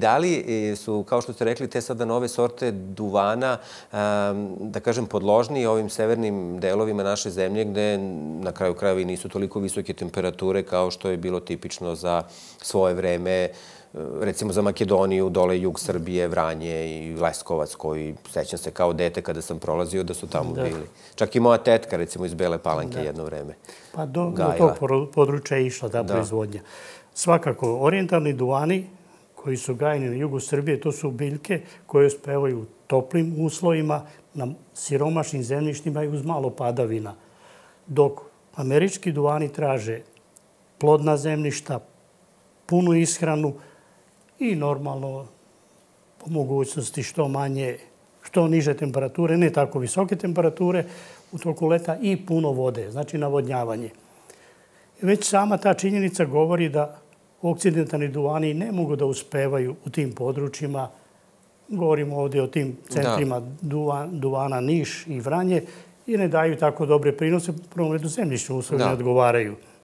Da li e, su, kao što ste rekli, te sada nove sorte duvana, da kažem, podložni ovim severnim delovima naše zemlje, gde na kraju krajevi nisu toliko visoke temperature kao što je bilo tipično za svoje vreme, e, recimo za Makedoniju, dole jug Srbije, Vranje i Leskovac, koji sećam se kao dete kada sam prolazio da su tamo bili. Čak i moja tetka, recimo iz Bele Palanke jedno vreme. Pa do tog područja je išla ta proizvodnja. Svakako, orijentalni duvani koji su gajeni na jugu Srbije, to su biljke koje uspevaju u toplim uslovima, na siromašnim zemljištima i uz malo padavina. Dok američki duvani traže plodna zemljišta, punu ishranu i normalno po mogućnosti što manje, što niže temperature, ne tako visoke temperature, u toku leta i puno vode, znači navodnjavanje. Već sama ta činjenica govori da okcidentalni duvani ne mogu da uspevaju u tim područjima. Govorimo ovdje o tim centrima duvana Niš i Vranje i ne daju tako dobre prinose. U prvom redu zemljišnje uslovi ne odgovaraju.